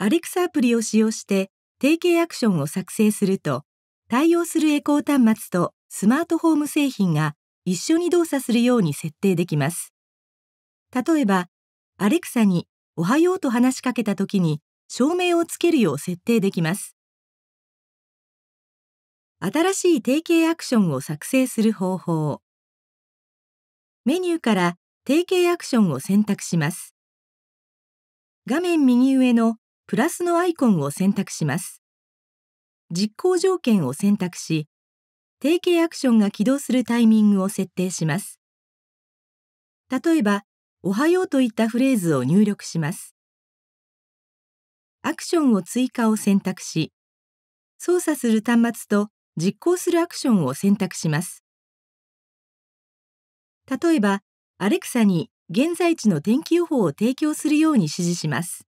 アレクサアプリを使用して定型アクションを作成すると、対応するエコー端末とスマートフォーム製品が一緒に動作するように設定できます。例えば、アレクサにおはようと話しかけたときに照明をつけるよう設定できます。新しい定型アクションを作成する方法。メニューから定型アクションを選択します。画面右上のプラスのアイコンを選択します。実行条件を選択し、定型アクションが起動するタイミングを設定します。例えば、おはようといったフレーズを入力します。アクションを追加を選択し、操作する端末と実行するアクションを選択します。例えば、アレクサに現在地の天気予報を提供するように指示します。